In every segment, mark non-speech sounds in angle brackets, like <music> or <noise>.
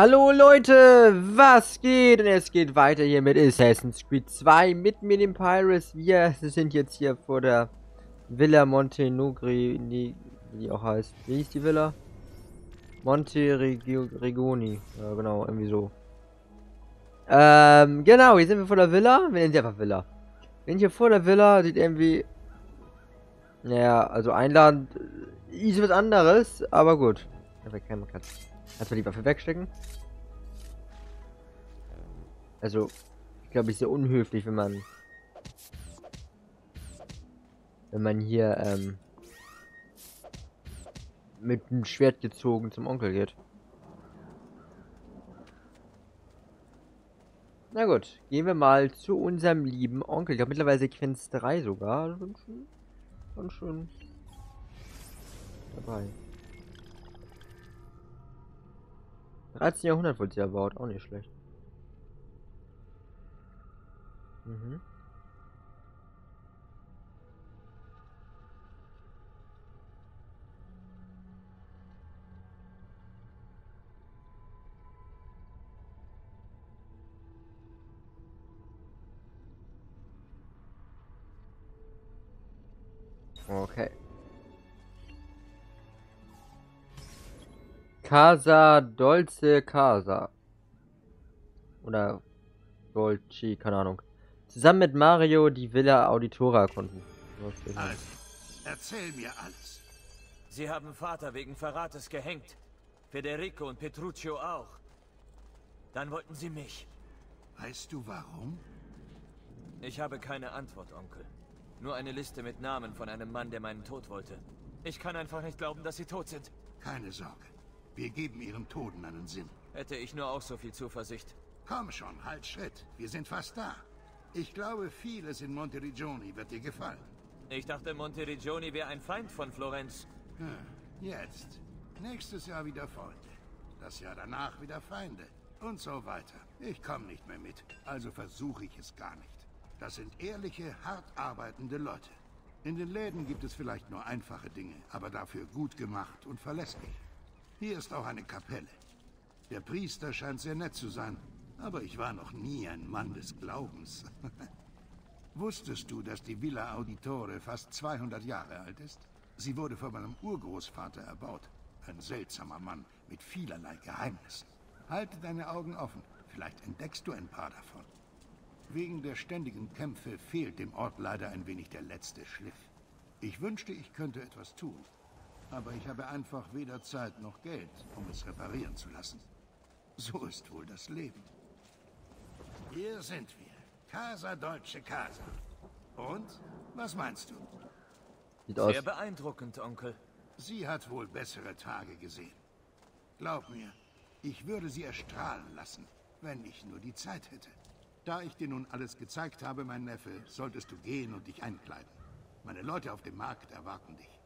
Hallo Leute, was geht? Und es geht weiter hier mit Assassin's Creed 2 mit mir dem Pirates. Wir sind jetzt hier vor der Villa Montenegri, wie die auch heißt. Wie hieß die Villa? Monte Regoni. Ja, genau, irgendwie so. Ähm, genau, hier sind wir vor der Villa. Wir nennen sie einfach Villa. Wir sind hier vor der Villa, sieht irgendwie... Naja, also einladend ist was anderes, aber gut. Ja, kann man Kannst du die Waffe wegstecken? Also, ich glaube, ich sehr unhöflich, wenn man wenn man hier ähm, mit dem Schwert gezogen zum Onkel geht. Na gut, gehen wir mal zu unserem lieben Onkel. Ich glaube mittlerweile Sequenz 3 sogar. Schon, schon dabei. 13. Jahrhundert wurde sie erbaut, auch nicht schlecht. Mhm. Okay. Casa Dolce Casa. Oder Dolce, keine Ahnung. Zusammen mit Mario die Villa Auditora erkunden. Also, erzähl mir alles. Sie haben Vater wegen Verrates gehängt. Federico und Petruccio auch. Dann wollten sie mich. Weißt du warum? Ich habe keine Antwort, Onkel. Nur eine Liste mit Namen von einem Mann, der meinen Tod wollte. Ich kann einfach nicht glauben, dass sie tot sind. Keine Sorge. Wir geben ihrem Toten einen Sinn. Hätte ich nur auch so viel Zuversicht. Komm schon, halt Schritt. Wir sind fast da. Ich glaube, vieles in Monteriggioni wird dir gefallen. Ich dachte, Monteriggioni wäre ein Feind von Florenz. Hm, jetzt. Nächstes Jahr wieder Freunde. Das Jahr danach wieder Feinde. Und so weiter. Ich komme nicht mehr mit. Also versuche ich es gar nicht. Das sind ehrliche, hart arbeitende Leute. In den Läden gibt es vielleicht nur einfache Dinge, aber dafür gut gemacht und verlässlich. Hier ist auch eine Kapelle. Der Priester scheint sehr nett zu sein, aber ich war noch nie ein Mann des Glaubens. <laughs> Wusstest du, dass die Villa Auditore fast 200 Jahre alt ist? Sie wurde von meinem Urgroßvater erbaut. Ein seltsamer Mann mit vielerlei Geheimnissen. Halte deine Augen offen. Vielleicht entdeckst du ein paar davon. Wegen der ständigen Kämpfe fehlt dem Ort leider ein wenig der letzte Schliff. Ich wünschte, ich könnte etwas tun. Aber ich habe einfach weder Zeit noch Geld, um es reparieren zu lassen. So ist wohl das Leben. Hier sind wir. Casa Deutsche Casa. Und? Was meinst du? Sieht aus. Sehr beeindruckend, Onkel. Sie hat wohl bessere Tage gesehen. Glaub mir, ich würde sie erstrahlen lassen, wenn ich nur die Zeit hätte. Da ich dir nun alles gezeigt habe, mein Neffe, solltest du gehen und dich einkleiden. Meine Leute auf dem Markt erwarten dich.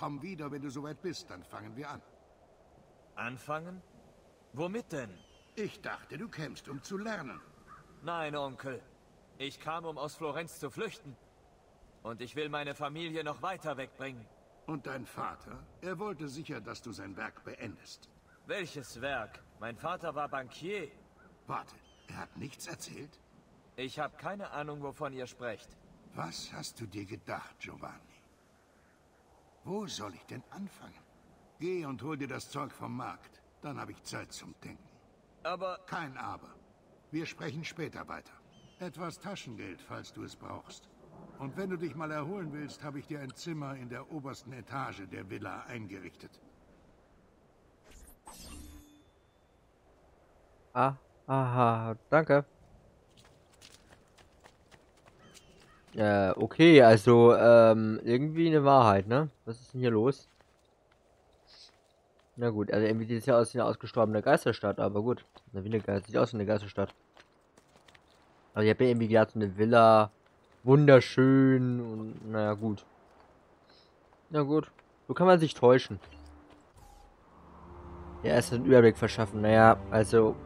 Komm wieder, wenn du soweit bist, dann fangen wir an. Anfangen? Womit denn? Ich dachte, du kämst, um zu lernen. Nein, Onkel. Ich kam, um aus Florenz zu flüchten. Und ich will meine Familie noch weiter wegbringen. Und dein Vater? Er wollte sicher, dass du sein Werk beendest. Welches Werk? Mein Vater war Bankier. Warte, er hat nichts erzählt? Ich habe keine Ahnung, wovon ihr sprecht. Was hast du dir gedacht, Giovanni? Wo soll ich denn anfangen? Geh und hol dir das Zeug vom Markt. Dann habe ich Zeit zum Denken. Aber... Kein Aber. Wir sprechen später weiter. Etwas Taschengeld, falls du es brauchst. Und wenn du dich mal erholen willst, habe ich dir ein Zimmer in der obersten Etage der Villa eingerichtet. Ah, aha, danke. Äh, okay, also, ähm, irgendwie eine Wahrheit, ne? Was ist denn hier los? Na gut, also irgendwie sieht es ja aus wie eine ausgestorbene Geisterstadt, aber gut. Na, wie eine Geister, sieht aus wie eine Geisterstadt. Also ich habe ja irgendwie gedacht, so eine Villa, wunderschön und, naja, gut. Na gut, so kann man sich täuschen. Ja, erst einen Überblick verschaffen, naja, also...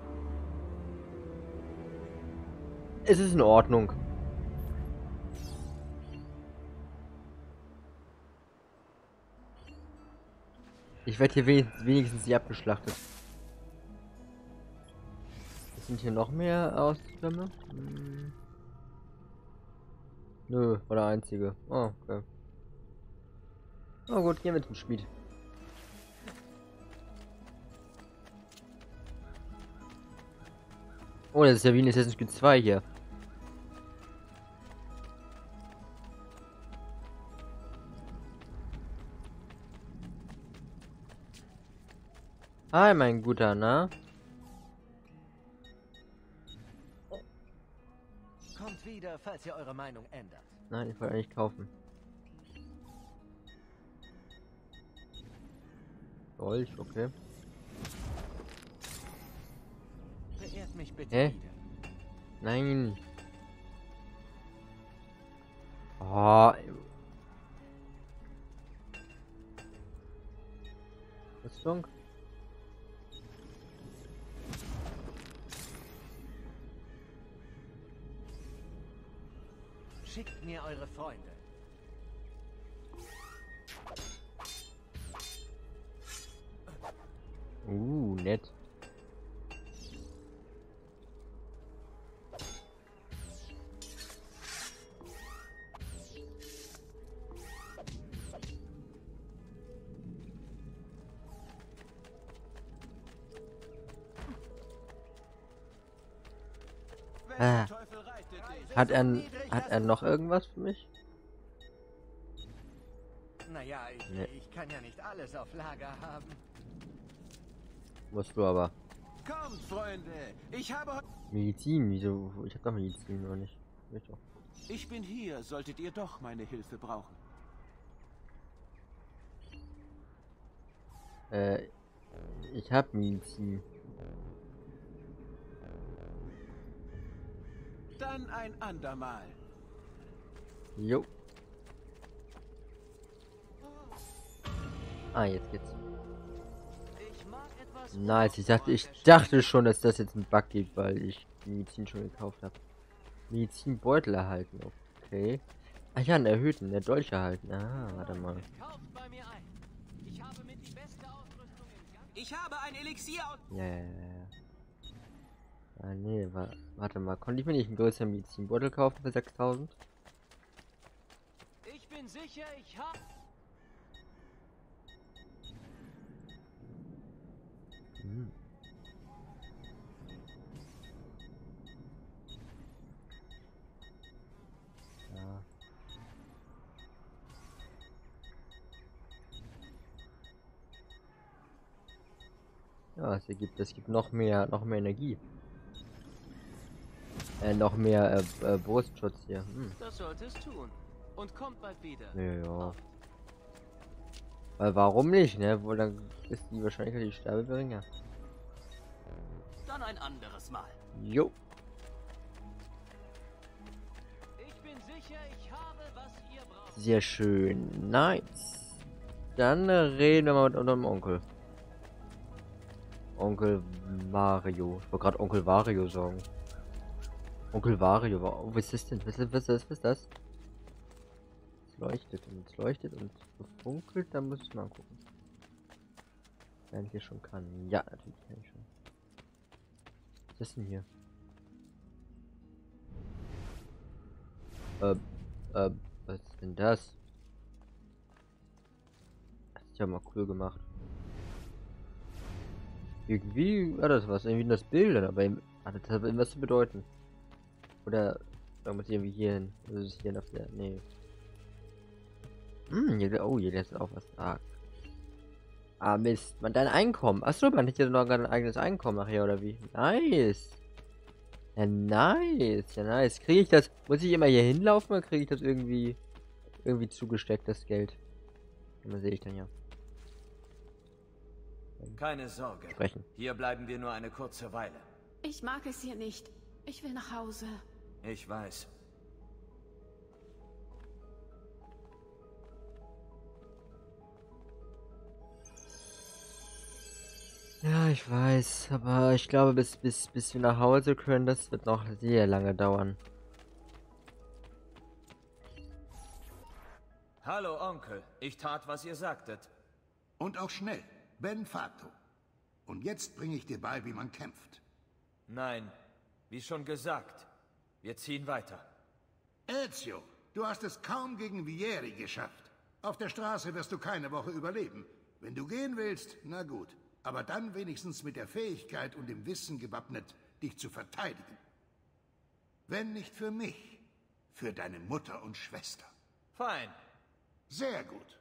Es ist in Ordnung. Ich werde hier wenigstens, wenigstens nicht abgeschlachtet. Sind hier noch mehr Ausländer? Hm. Nö, war der einzige. Oh, okay. Oh gut, gehen wir zum Schmied. Oh, das ist ja wie in Assassin's Creed 2 hier. Hi, mein Guter, na? Kommt wieder, falls ihr eure Meinung ändert. Nein, ich wollte eigentlich kaufen. Dolch, okay. Beehrt mich bitte Hä? wieder. Nein. Oh. Rüstung? Eure Freunde. Hat er, hat er noch irgendwas für mich? Naja, ich, Nee. ich kann ja nicht alles auf Lager haben. Musst du aber. Kommt, Freunde. Ich habe... Medizin, wieso? Ich hab doch Medizin, oder nicht? Ich doch. Ich bin hier, solltet ihr doch meine Hilfe brauchen. Äh, ich hab Medizin. Dann ein andermal. Jo. Ah, jetzt geht's. Ich mag etwas. Nice, ich dachte, ich dachte schon, dass das jetzt ein Bug gibt, weil ich die Medizin schon gekauft habe. Medizinbeutel erhalten, okay. Ach ja, einen erhöhten, der Dolch erhalten. Ah, warte mal. Kauft bei mir ein. Ich habe mit die beste Ausrüstung im Gang. Ich habe ein Elixier aus... Ja, ja, ja, Ah, nee, wa warte mal. Konnte ich mir nicht einen größeren Medizinbeutel kaufen für 6000? Ich bin sicher, ich habe. Hm. Ja. Ja, es gibt, es gibt noch mehr, noch mehr Energie. Äh, noch mehr äh, äh, Brustschutz hier. Hm. Das sollte es tun. Und kommt bald wieder. Ja. Weil warum nicht, ne? Wohl dann ist die Wahrscheinlichkeit, die ich sterbe, geringer. Dann ein anderes Mal. Jo. Ich bin sicher, ich habe, was ihr braucht. Sehr schön. Nice. Dann äh, reden wir mal mit unserem Onkel. Onkel Mario. Ich wollte gerade Onkel Wario sagen. Onkel Wario. wa- Oh, was ist denn? Was ist, was ist, was ist das? Es leuchtet und es leuchtet und es funkelt. Da muss ich mal gucken. Wenn ich hier schon kann. Ja, natürlich kann ich schon. Was ist denn hier? Äh, äh, was ist denn das? Das ist ja mal cool gemacht. Irgendwie hat das was, irgendwie das Bild, aber im- hat das hat irgendwas zu bedeuten. Oder irgendwas irgendwie hier hin. Also ist hier auf der. Nee. Hm, hier, oh, hier lässt auch was sagen. Ah, Mist. Man, dein Einkommen. Achso, man hat ja noch gar ein eigenes Einkommen nachher, oder wie? Nice. Ja, nice. Ja, nice. Kriege ich das. Muss ich immer hier hinlaufen oder kriege ich das irgendwie. Irgendwie zugesteckt, das Geld? Immer sehe ich dann ja. Keine Sorge. Sprechen. Hier bleiben wir nur eine kurze Weile. Ich mag es hier nicht. Ich will nach Hause. Ich weiß. Ja, ich weiß, aber ich glaube, bis, bis, bis wir nach Hause können, das wird noch sehr lange dauern. Hallo, Onkel. Ich tat, was ihr sagtet. Und auch schnell. Ben Fato. Und jetzt bringe ich dir bei, wie man kämpft. Nein, wie schon gesagt, wir ziehen weiter. Ezio, du hast es kaum gegen Vieri geschafft. Auf der Straße wirst du keine Woche überleben. Wenn du gehen willst, na gut. Aber dann wenigstens mit der Fähigkeit und dem Wissen gewappnet, dich zu verteidigen. Wenn nicht für mich, für deine Mutter und Schwester. Fein. Sehr gut.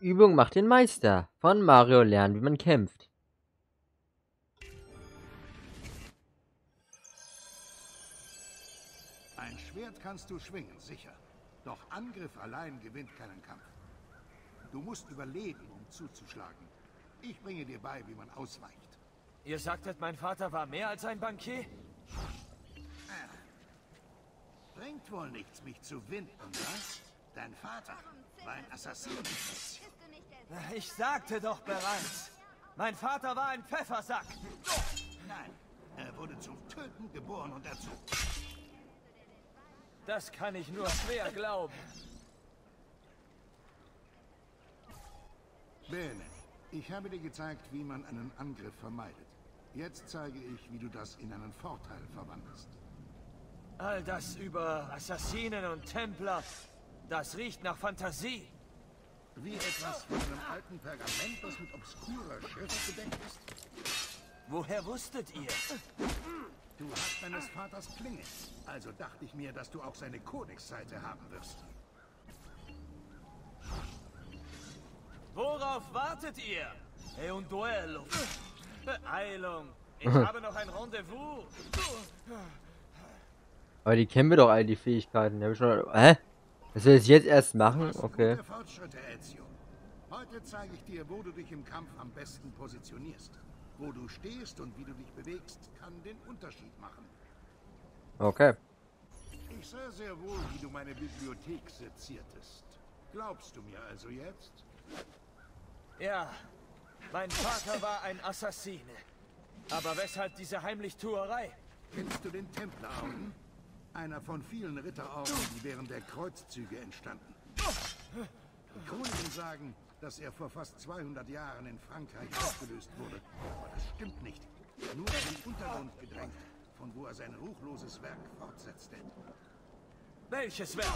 Übung macht den Meister. Von Mario lernen, wie man kämpft. Kannst du schwingen, sicher. Doch Angriff allein gewinnt keinen Kampf. Du musst überleben, um zuzuschlagen. Ich bringe dir bei, wie man ausweicht. Ihr sagtet, mein Vater war mehr als ein Bankier? Bringt wohl nichts, mich zu winden, was? Dein Vater war ein Assassin. Ich sagte doch bereits, mein Vater war ein Pfeffersack. Nein, er wurde zum Töten geboren und erzogen. Das kann ich nur schwer glauben. Bene, ich habe dir gezeigt, wie man einen Angriff vermeidet. Jetzt zeige ich, wie du das in einen Vorteil verwandelst. All das über Assassinen und Templer, das riecht nach Fantasie. Wie etwas von einem alten Pergament, das mit obskurer Schrift bedeckt ist. Woher wusstet ihr? Du hast deines Vaters Klinge. Also dachte ich mir, dass du auch seine Kodex-Seite haben wirst. Worauf wartet ihr? È un duello. Beeilung. <laughs> Ich <laughs> habe noch ein Rendezvous. Aber die kennen wir doch all die Fähigkeiten. Die ich schon. Hä? Was wir das jetzt erst machen? Okay. Heute zeige ich dir, wo du dich im Kampf am besten positionierst. Wo du stehst und wie du dich bewegst, kann den Unterschied machen. Okay. Ich sah sehr wohl, wie du meine Bibliothek seziertest. Glaubst du mir also jetzt? Ja, mein Vater war ein Assassine. Aber weshalb diese Heimlichtuerei? Kennst du den Templerorden? Einer von vielen Ritterorden, die während der Kreuzzüge entstanden. Die Chroniken sagen, dass er vor fast 200 Jahren in Frankreich aufgelöst wurde. Aber das stimmt nicht. Nur in den Untergrund gedrängt, von wo er sein ruchloses Werk fortsetzte. Welches Werk?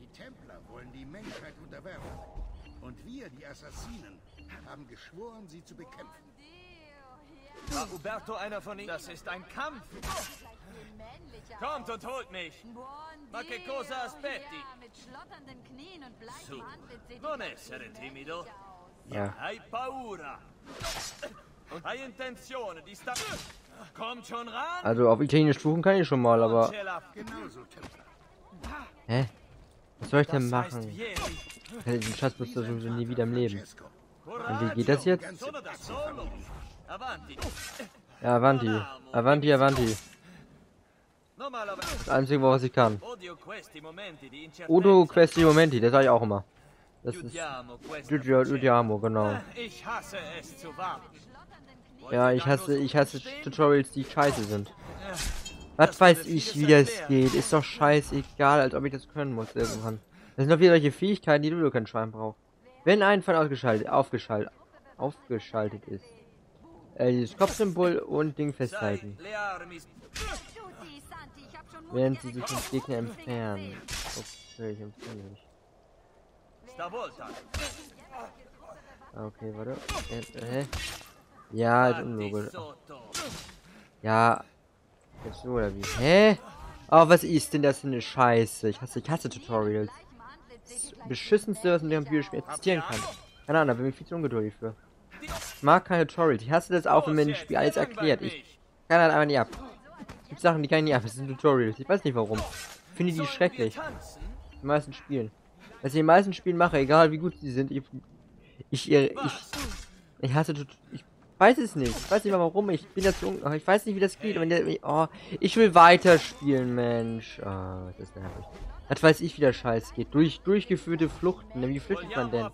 Die Templer wollen die Menschheit unterwerfen. Und wir, die Assassinen, haben geschworen, sie zu bekämpfen. War Uberto einer von ihnen? Das ist ein Kampf. Kommt und holt mich. Ma che cosa aspetti? Su. Non essere timido. Ja. Hai paura. Und hai intenzione di sta... Kommt schon ran. Also auf Italienisch fluchen kann ich schon mal, aber. Hä? Was soll ich denn machen? Den Schatz wirst du sowieso nie wieder im Leben. Und wie geht das jetzt? Avanti. Ja, Avanti. Avanti, Avanti. Das Einzige, was ich kann. Udo Questi Momenti, das sage ich auch immer. Das ist. Udiamo, genau. Ich hasse es zu warten. Ja, ich hasse, ich hasse Tutorials, die scheiße sind. Was weiß ich, wie das geht. Ist doch scheißegal, als ob ich das können muss irgendwann. Das sind doch wieder solche Fähigkeiten, die du kein Schwein brauchst. Wenn ein Fall ausgeschaltet, aufgeschaltet, aufgeschaltet ist. Äh, dieses Kopfsymbol und Ding festhalten. Während sie sich vom Gegner entfernen. Okay, ich empfehle mich. Ah, Okay, warte. Äh, hä? Ja, ist unlogisch. Ja. Jetzt so oder wie? Hä? Oh, was ist denn das für eine Scheiße? Ich hasse, ich hasse Tutorials. Das beschissenste, was in dem Computerspiel existieren kann. Keine Ahnung, da bin ich viel zu ungeduldig für. Mag keine Tutorials. Ich hasse das auch, wenn mir ein Spiel alles erklärt. Ich kann halt einfach nicht ab. Es gibt Sachen, die kann ich nicht ab. Das sind Tutorials. Ich weiß nicht warum. Ich finde die schrecklich. Den meisten Spielen. Was ich in den meisten Spielen mache, egal wie gut sie sind, ich. Ich, ich, ich, ich hasse Ich weiß es nicht. Ich weiß nicht mal warum. Ich bin dazu. Ich weiß nicht, wie das geht. Der, oh, ich will weiterspielen, Mensch. Oh, das nervig. Das weiß ich, wie der Scheiß geht. Durch, durchgeführte Fluchten. Wie flüchtet man denn?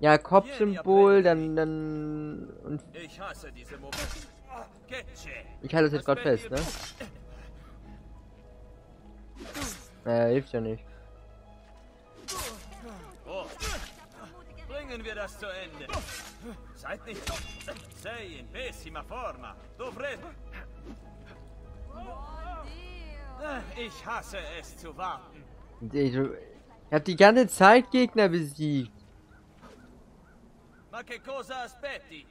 Ja, Kopfsymbol, dann, dann. Und Ich hasse diese Momente. Ich halte das jetzt gerade fest, ne? Äh, hilft ja nicht. Oh. Bringen wir das zu Ende. Seid nicht... Sei in pessima forma. Dovre... Ich hasse es zu warten. Ich hab die ganze Zeit Gegner besiegt. Ma che cosa aspetti?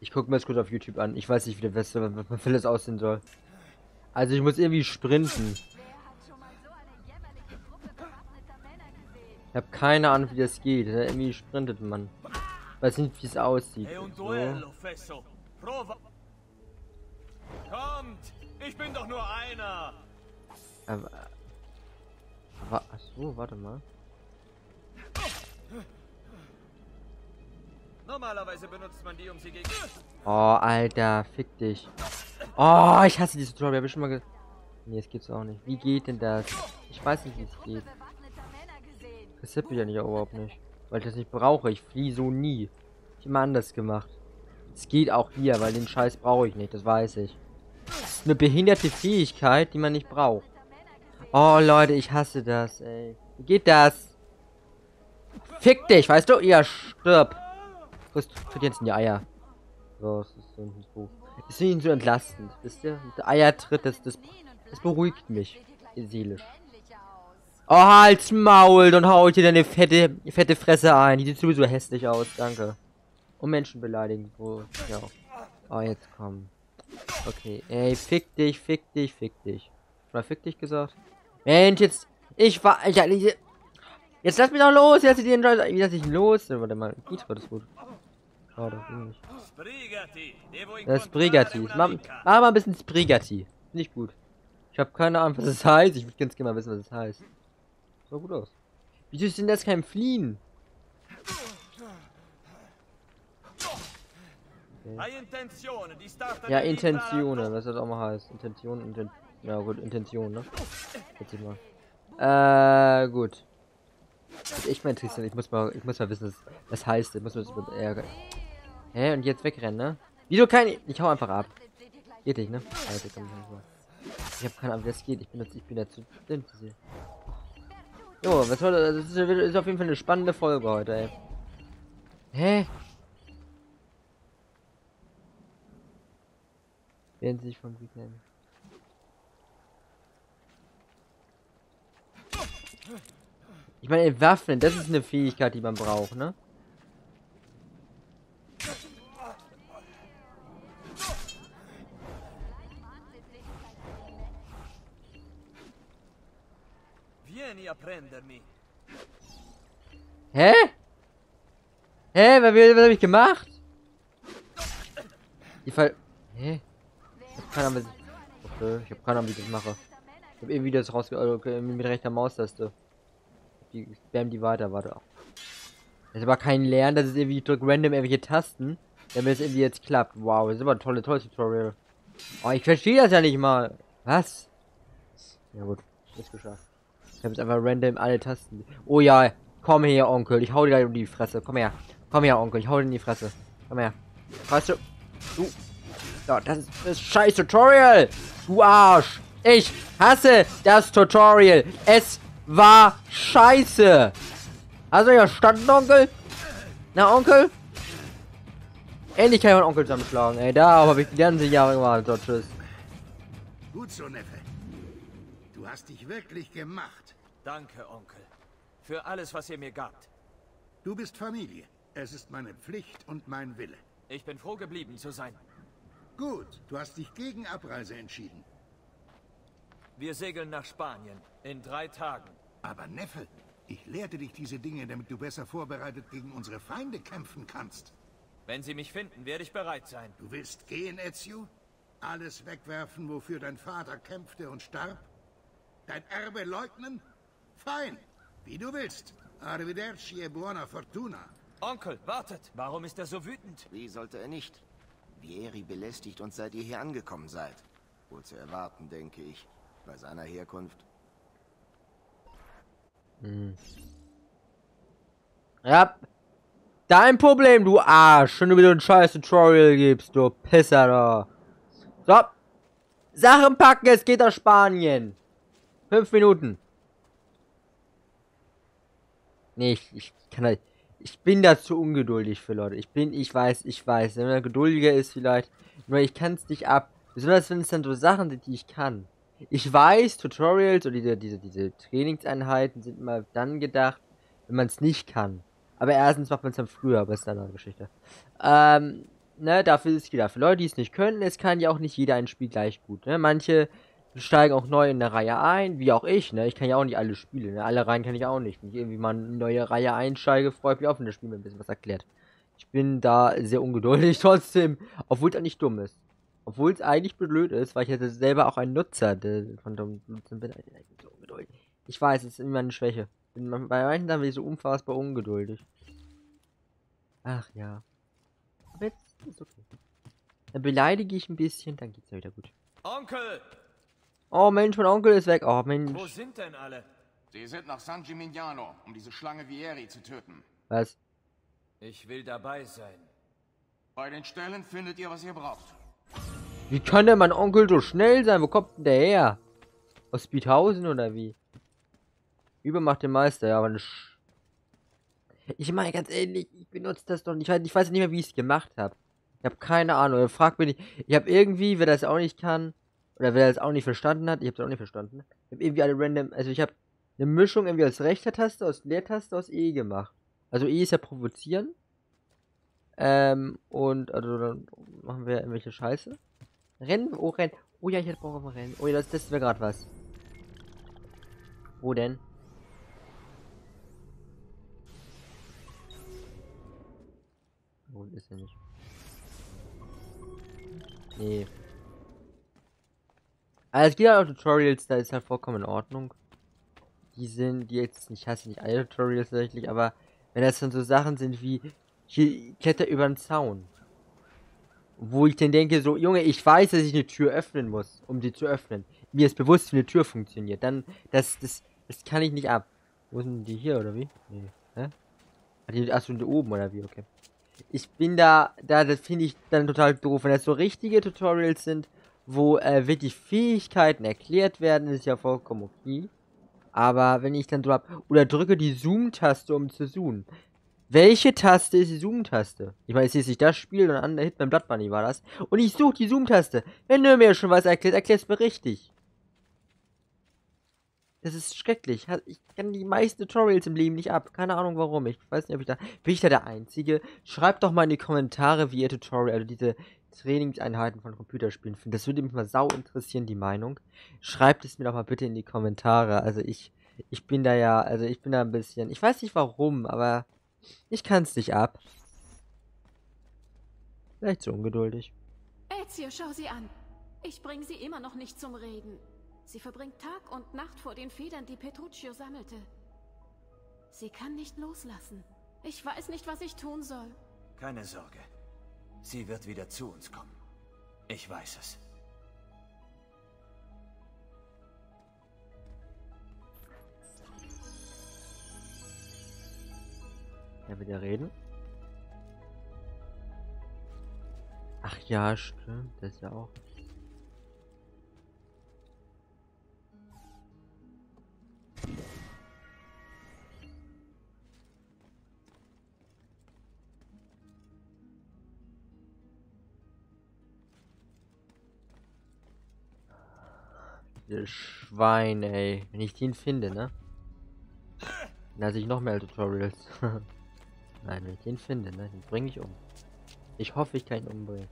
Ich guck mir das kurz auf YouTube an. Ich weiß nicht, wie der Weste, was das aussehen soll. Also ich muss irgendwie sprinten. Ich habe keine Ahnung, wie das geht. Irgendwie sprintet man. Weiß nicht, wie es aussieht. So. Kommt! Ich bin doch nur einer! Aber, aber, ach so, warte mal. Normalerweise benutzt man die, um sie gegen... Oh, Alter, fick dich. Oh, ich hasse dieses Tutorial. Hab ich schon mal ge... Nee, es geht's auch nicht. Wie geht denn das? Ich weiß nicht, wie es geht. Das hab ich ja nicht überhaupt nicht. Weil ich das nicht brauche. Ich fliehe so nie. Ich immer anders gemacht. Es geht auch hier, weil den Scheiß brauche ich nicht. Das weiß ich. Eine behinderte Fähigkeit, die man nicht braucht. Oh, Leute, ich hasse das, ey. Wie geht das? Fick dich, weißt du? Ihr stirb. Frisst, jetzt in die Eier. So, das ist so ein Buch. Ist nicht so entlastend, wisst ihr? Mit Eier tritt, das, das, das beruhigt mich. Seelisch. Oh, halt's Maul, dann hau ich dir deine fette, fette Fresse ein. Die sieht sowieso hässlich aus, danke. Und Menschen beleidigen, wo, ja. Oh, jetzt komm. Okay, ey, fick dich, fick dich, fick dich. Mal fick dich gesagt? Mensch, jetzt, ich war, Alter, diese, jetzt lass mich doch los, jetzt die Wie lass ich ihn los? Warte mal, geht war das gut. Schade, ging nicht. Sprigati! Das Brigati. Mach, mach mal ein bisschen Sprigati. Nicht gut. Ich habe keine Ahnung, was das heißt. Ich würde ganz gerne mal wissen, was das heißt. Sah gut aus. Wieso ist denn das kein Fliehen? Startare Ja, Intentionen, was das auch mal heißt. Intention, Inten ja gut, Intention, ne? Jetzt ich mal. Äh, gut. Das ist echt mal interessiert. Ich muss mal, ich muss mal wissen, was das heißt. Ich muss mal das ärgern. Hä, und jetzt wegrennen, ne? Wieso kein... Ich hau einfach ab. Geht nicht, ne? Alter, komm, komm. Ich hab keine Ahnung, wie das geht. Ich bin jetzt, ich bin jetzt zu blind zu sehen. Jo, was soll das? Das ist, ist auf jeden Fall eine spannende Folge heute, ey. Hä? Werden sich vom Gegner. Ich meine, Waffen, das ist eine Fähigkeit, die man braucht, ne? Vieni a prendermi. Hä? Hä? Was, was habe ich gemacht? Die Fall. Hä? Ich hab keine Ahnung, was ich. Okay, ich hab keine Ahnung, wie ich das mache. Ich hab irgendwie das rausge... also, Okay, mit rechter Maustaste. Die spam die weiter, warte. Das ist aber kein Lernen, das ist irgendwie, ich drück random irgendwelche Tasten, damit es irgendwie jetzt klappt. Wow, das ist aber ein tolles, tolles Tutorial. Oh, ich verstehe das ja nicht mal. Was? Ja gut, ist geschafft. Ich habe jetzt einfach random alle Tasten. Oh ja, komm her, Onkel. Ich hau dir gleich um die Fresse. Komm her. Komm her, Onkel. Ich hau dir in die Fresse. Komm her. Weißt du? Du. Ja, das ist das scheiß Tutorial. Du Arsch. Ich hasse das Tutorial. Es war scheiße. Du ja verstanden, Onkel? Na, Onkel? Endlich kann ich meinen Onkel zusammenschlagen, ey. Da habe ich die ganze Jahre gewartet. So, tschüss. Gut so, Neffe. Du hast dich wirklich gemacht. Danke, Onkel. Für alles, was ihr mir gabt. Du bist Familie. Es ist meine Pflicht und mein Wille. Ich bin froh geblieben zu sein. Gut, du hast dich gegen Abreise entschieden. Wir segeln nach Spanien. In drei Tagen. Aber Neffe, ich lehrte dich diese Dinge, damit du besser vorbereitet gegen unsere Feinde kämpfen kannst. Wenn sie mich finden, werde ich bereit sein. Du willst gehen, Ezio? Alles wegwerfen, wofür dein Vater kämpfte und starb? Dein Erbe leugnen? Fein, wie du willst. Arrivederci e buona fortuna. Onkel, wartet! Warum ist er so wütend? Wie sollte er nicht? Vieri belästigt uns, seit ihr hier angekommen seid. Wohl zu erwarten, denke ich. Bei seiner Herkunft. Ja. Dein Problem, du Arsch. Wenn du wieder ein scheiß Tutorial gibst, du Pisser da. So. Sachen packen, es geht nach Spanien. Fünf Minuten. Nee, ich, ich kann halt. Ich bin da zu ungeduldig für Leute. Ich bin, ich weiß, ich weiß. Wenn man geduldiger ist vielleicht. Nur ich kann es nicht ab. Besonders wenn es dann so Sachen sind, die ich kann. Ich weiß, Tutorials oder diese, diese, diese Trainingseinheiten sind immer dann gedacht, wenn man es nicht kann. Aber erstens macht man es dann früher, aber ist eine andere Geschichte. Ähm, ne, dafür ist es gedacht. Für Leute, die es nicht können, es kann ja auch nicht jeder ein Spiel gleich gut. Ne? Manche steigen auch neu in der Reihe ein, wie auch ich, ne? Ich kann ja auch nicht alle Spiele, ne? Alle Reihen kann ich auch nicht. Wenn ich irgendwie mal eine neue Reihe einsteige, freue ich mich auch, wenn das Spiel mir ein bisschen was erklärt. Ich bin da sehr ungeduldig <laughs> trotzdem, obwohl es eigentlich dumm ist. Obwohl es eigentlich blöd ist, weil ich ja selber auch ein Nutzer von dem Nutzen bin. Ich bin so ungeduldig. Ich weiß, es ist immer eine Schwäche. Bin bei manchen dann bin ich so unfassbar ungeduldig. Ach ja. Aber jetzt ist okay. Dann beleidige ich ein bisschen, dann geht's ja wieder gut. Onkel! Oh Mensch, mein Onkel ist weg. Oh Wo Mensch. sind denn alle? Sie sind nach San Gimignano, um diese Schlange Vieri zu töten. Was? Ich will dabei sein. Bei den Stellen findet ihr, was ihr braucht. Wie kann denn mein Onkel so schnell sein? Wo kommt denn der her? Aus Speedhausen oder wie? Übermacht den Meister, ja, aber ne Sch Ich meine, ganz ehrlich, ich benutze das doch nicht. Ich weiß, ich weiß nicht mehr, wie ich es gemacht habe. Ich habe keine Ahnung. Fragt mich. Ich habe irgendwie, wer das auch nicht kann, oder wer das auch nicht verstanden hat, ich habe es auch nicht verstanden. Ich habe irgendwie alle random, also ich habe eine Mischung irgendwie aus rechter Taste, aus Leertaste, aus E gemacht. Also E ist ja provozieren. Ähm, und, also dann machen wir irgendwelche Scheiße. Rennen, oh, rennen. Oh ja, ich hätte auf ein Rennen. Oh ja, das, das wäre gerade was. Wo denn? Wo ist er nicht? Nee. Also es gibt ja auch Tutorials, da ist halt vollkommen in Ordnung. Die sind, die jetzt nicht, hasse nicht alle Tutorials tatsächlich, aber wenn das dann so Sachen sind wie, hier kletter über den Zaun. Wo ich dann denke, so, Junge, ich weiß, dass ich eine Tür öffnen muss, um sie zu öffnen. Mir ist bewusst, wie eine Tür funktioniert. Dann, das, das, das kann ich nicht ab. Wo sind die hier, oder wie? Nee. Hä? Die, achso, da oben, oder wie? Okay. Ich bin da, da, das finde ich dann total doof. Wenn das so richtige Tutorials sind, wo äh, wirklich Fähigkeiten erklärt werden, ist ja vollkommen okay. Aber wenn ich dann so hab, oder drücke die Zoom-Taste, um zu zoomen. Welche Taste ist die Zoom-Taste? Ich meine, es ist nicht das Spiel, sondern an der Hit beim Blood Bunny war das. Und ich suche die Zoom-Taste. Wenn du mir schon was erklärst, erklärst mir richtig. Das ist schrecklich. Ich kann die meisten Tutorials im Leben nicht ab. Keine Ahnung warum. Ich weiß nicht, ob ich da. Bin ich da der Einzige? Schreibt doch mal in die Kommentare, wie ihr Tutorial, also diese Trainingseinheiten von Computerspielen findet. Das würde mich mal sau interessieren, die Meinung. Schreibt es mir doch mal bitte in die Kommentare. Also ich. Ich bin da ja, also ich bin da ein bisschen. Ich weiß nicht warum, aber ich kann es nicht ab. Vielleicht zu ungeduldig. Ezio, schau sie an. Ich bringe sie immer noch nicht zum Reden. Sie verbringt Tag und Nacht vor den Federn, die Petruccio sammelte. Sie kann nicht loslassen. Ich weiß nicht, was ich tun soll. Keine Sorge. Sie wird wieder zu uns kommen. Ich weiß es. Ja, wieder reden. Ach ja, stimmt. Das ist ja auch. Schwein, ey. Wenn ich den finde, ne? Dann lasse ich noch mehr Tutorials. <laughs> Nein, wenn ich den finde, ne? Den bringe ich um. Ich hoffe, ich kann ihn umbringen.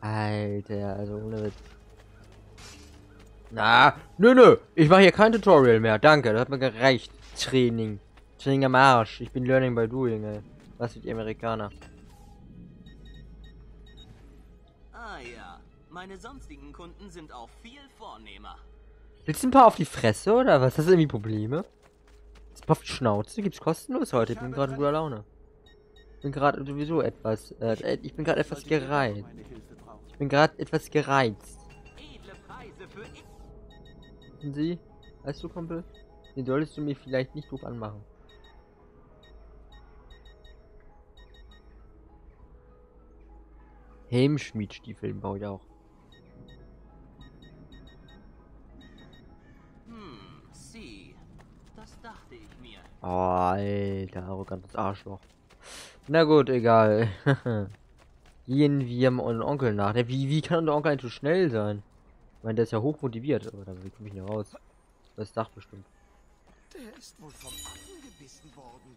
Alter, also ohne Witz. Na, nö, nö. Ich mache hier kein Tutorial mehr. Danke, das hat mir gereicht. Training. Training am Arsch. Ich bin Learning by Doing, ey. Was sind die Amerikaner? Ah ja, meine sonstigen Kunden sind auch viel vornehmer. Willst du ein paar auf die Fresse oder was? Hast du irgendwie Probleme? Jetzt ein paar auf die Schnauze? Gibt's kostenlos heute? Ich bin gerade in guter Laune. Ich bin gerade sowieso etwas. Äh, ich bin gerade etwas gereizt. Ich bin gerade etwas gereizt. Wissen Sie? Weißt du, Kumpel? Den solltest du mir vielleicht nicht doof anmachen. Helmschmiedstiefel baue ich auch. Hm, sie. Das dachte ich mir. Oh, alter, arrogantes Arschloch. Na gut, egal. <laughs> Gehen wir unseren Onkel nach. Der, wie, wie kann unser Onkel eigentlich so schnell sein? Ich meine, der ist ja hoch motiviert, aber da komme ich nicht raus. Das Dach bestimmt. Der ist wohl vom Affen gebissen worden.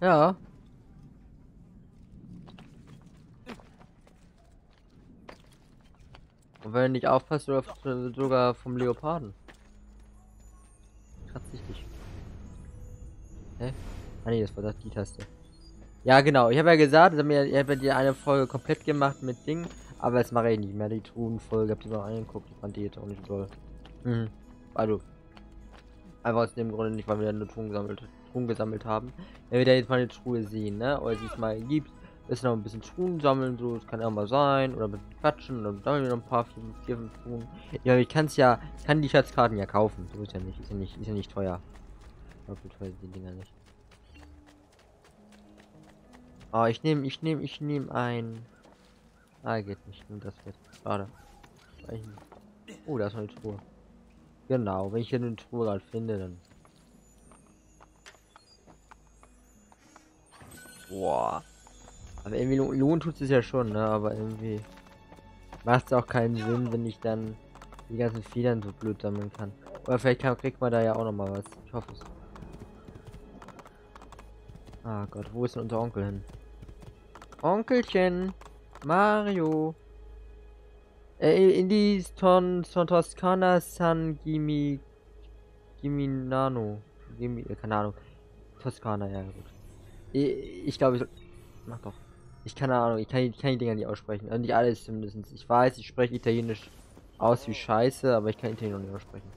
Ja. Und wenn er nicht aufpasst, oder sogar vom Leoparden. Kratzt dich dich. Hä? Ah nee, das war das die Taste. Ja genau, ich habe ja gesagt, ich habe ja die eine Folge komplett gemacht mit Ding, aber das mache ich nicht mehr. Die Truhenfolge, habt ihr mal angeguckt, ich fand die jetzt auch nicht toll. Mhm. Also. Einfach aus dem Grunde nicht, weil wir eine Truhen gesammelt, Truhen gesammelt haben. Wenn wir da jetzt mal eine Truhe sehen, ne? Oder sie es mal gibt, ist noch ein bisschen Truhen sammeln, so, das kann ja mal sein, oder mit quatschen, und dann sammeln wir noch ein paar, vier, vier fünf Truhen. Ja, ich kann es ja, ich kann die Schatzkarten ja kaufen, so ist ja nicht, ist ja nicht, ist ja nicht teuer. Doppelt teuer die Dinger nicht. Oh, ich nehme, ich nehme, ich nehme ein. Ah, geht nicht. Nimm das jetzt. Schade. Oh, da ist eine Truhe. Genau, wenn ich hier eine Truhe gerade finde, dann. Boah. Aber irgendwie lohnt tut es ja schon, ne? Aber irgendwie macht es auch keinen Sinn, wenn ich dann die ganzen Federn so blöd sammeln kann. Oder vielleicht kann, kriegt man da ja auch noch mal was. Ich hoffe es. Ah Gott, wo ist denn unser Onkel hin? Onkelchen! Mario! Äh, in die Ton, Ton Toskana San Gimi Giminano. Gimi, äh, keine Ahnung. Toskana, ja gut. Ich, ich glaube, ich Mach doch. Ich keine Ahnung, ich kann, ich kann die Dinger nicht aussprechen. Also nicht alles zumindest. Ich weiß, ich spreche Italienisch aus wie Scheiße, aber ich kann Italienisch nicht aussprechen.